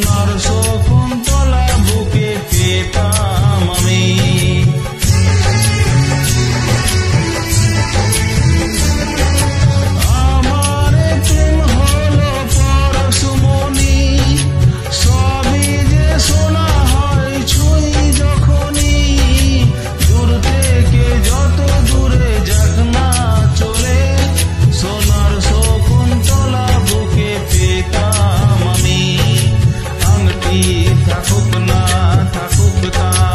not a soul. था। खुपना